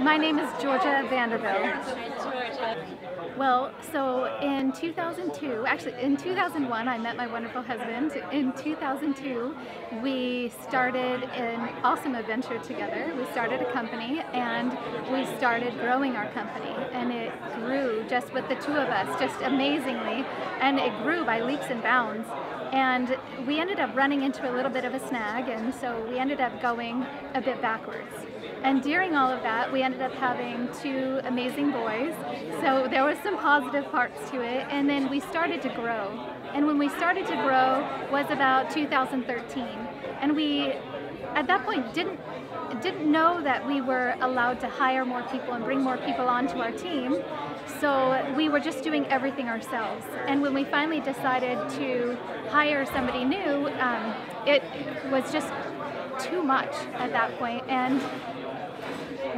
My name is Georgia Vanderville. Well, so in 2002, actually in 2001, I met my wonderful husband. In 2002, we started an awesome adventure together. We started a company and we started growing our company. And it grew just with the two of us, just amazingly. And it grew by leaps and bounds. And we ended up running into a little bit of a snag, and so we ended up going a bit backwards. And during all of that, we ended up having two amazing boys. So there was some positive parts to it. And then we started to grow. And when we started to grow was about 2013. And we, at that point, didn't didn't know that we were allowed to hire more people and bring more people onto our team. So we were just doing everything ourselves. And when we finally decided to hire somebody new, um, it was just too much at that point. And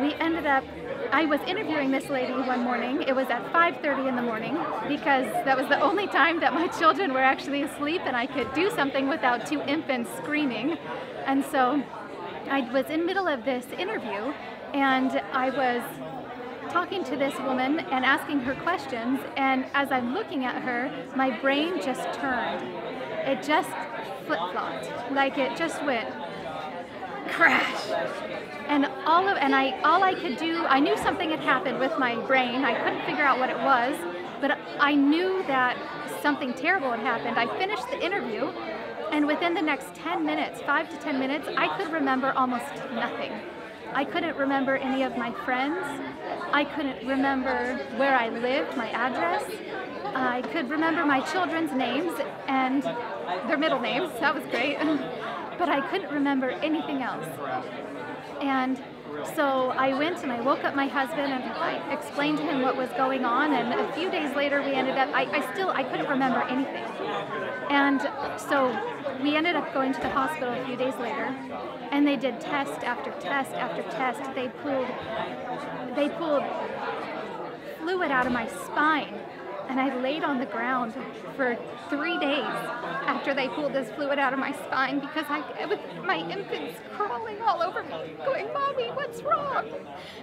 we ended up I was interviewing this lady one morning. It was at 5:30 in the morning because that was the only time that my children were actually asleep and I could do something without two infants screaming. And so I was in middle of this interview and I was talking to this woman and asking her questions and as I'm looking at her, my brain just turned. It just flip-flopped. Like it just went crash. And all of and I all I could do, I knew something had happened with my brain. I couldn't figure out what it was, but I knew that something terrible had happened. I finished the interview and within the next 10 minutes, 5 to 10 minutes, I could remember almost nothing. I couldn't remember any of my friends. I couldn't remember where I lived, my address. I could remember my children's names and their middle names. That was great. but I couldn't remember anything else. And so I went and I woke up my husband and I explained to him what was going on. And a few days later, we ended up, I, I still, I couldn't remember anything. And so we ended up going to the hospital a few days later and they did test after test after test. They pulled, they pulled fluid out of my spine and I laid on the ground for three days after they pulled this fluid out of my spine because I, with my infants crawling all over me, going, Mommy, what's wrong?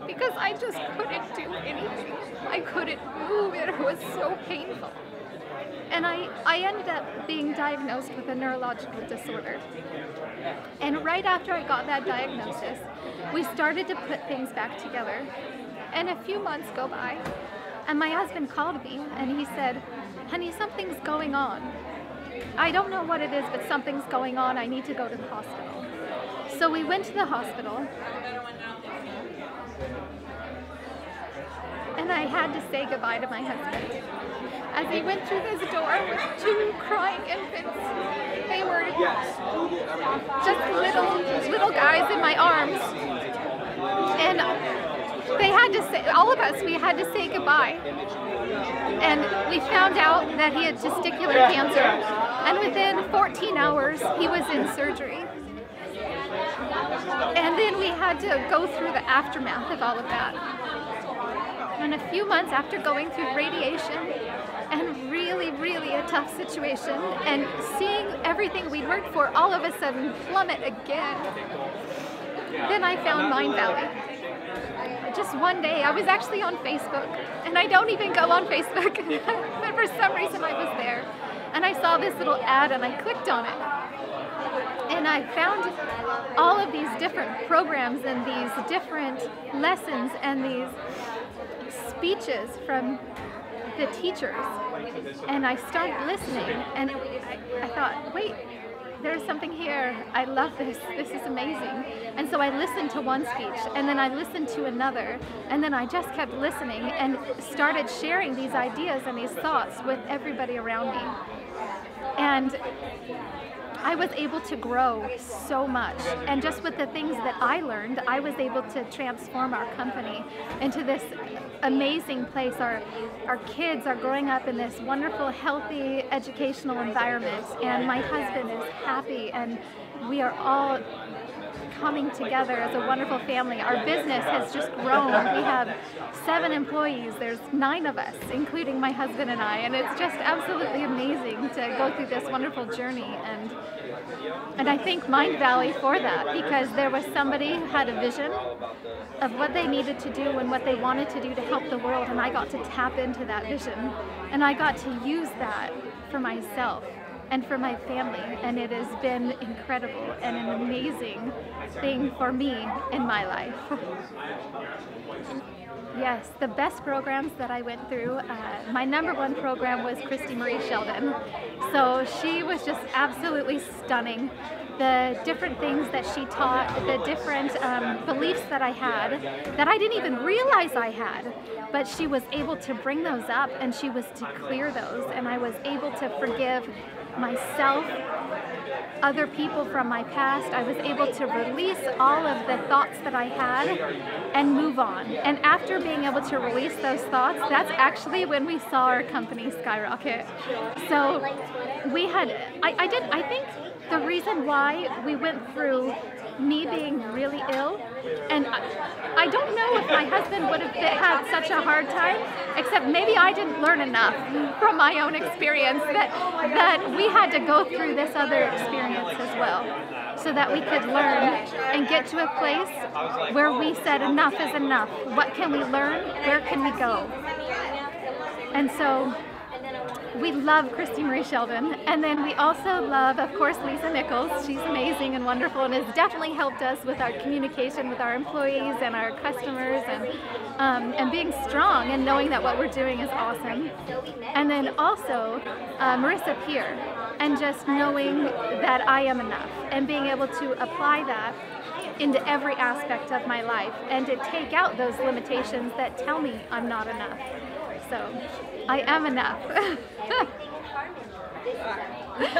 Because I just couldn't do anything. I couldn't move, it was so painful. And I, I ended up being diagnosed with a neurological disorder. And right after I got that diagnosis, we started to put things back together. And a few months go by, and my husband called me and he said, honey, something's going on. I don't know what it is, but something's going on. I need to go to the hospital. So we went to the hospital. And I had to say goodbye to my husband. As he went through this door with two crying infants, they were just little, little guys in my arms. And they had to say, all of us, we had to say goodbye. And we found out that he had testicular cancer. And within 14 hours, he was in surgery. And then we had to go through the aftermath of all of that. And a few months after going through radiation and really, really a tough situation and seeing everything we'd worked for all of a sudden plummet again, then I found Mindvalley just one day, I was actually on Facebook, and I don't even go on Facebook, but for some reason I was there. And I saw this little ad and I clicked on it. And I found all of these different programs and these different lessons and these speeches from the teachers. And I started listening and I, I thought, wait, there's something here. I love this. This is amazing. And so I listened to one speech and then I listened to another and then I just kept listening and started sharing these ideas and these thoughts with everybody around me. And I was able to grow so much. And just with the things that I learned, I was able to transform our company into this amazing place. Our, our kids are growing up in this wonderful, healthy, educational environment. And my husband is happy and we are all coming together as a wonderful family. Our business has just grown. We have seven employees. There's nine of us, including my husband and I, and it's just absolutely amazing to go through this wonderful journey. And and I thank Mindvalley for that because there was somebody who had a vision of what they needed to do and what they wanted to do to help the world, and I got to tap into that vision, and I got to use that for myself and for my family. And it has been incredible and an amazing thing for me in my life. Yes, the best programs that I went through, uh, my number one program was Christie Marie Sheldon. So she was just absolutely stunning. The different things that she taught, the different um, beliefs that I had that I didn't even realize I had, but she was able to bring those up and she was to clear those and I was able to forgive myself, other people from my past. I was able to release all of the thoughts that I had and move on. And after being able to release those thoughts, that's actually when we saw our company skyrocket. So we had, I, I did, I think the reason why we went through me being really ill. And I don't know if my husband would have had such a hard time, except maybe I didn't learn enough from my own experience that, that we had to go through this other experience as well so that we could learn and get to a place where we said enough is enough. What can we learn? Where can we go? And so we love Christie Marie Sheldon. And then we also love, of course, Lisa Nichols. She's amazing and wonderful and has definitely helped us with our communication with our employees and our customers and, um, and being strong and knowing that what we're doing is awesome. And then also uh, Marisa Peer and just knowing that I am enough and being able to apply that into every aspect of my life and to take out those limitations that tell me I'm not enough. So I am enough.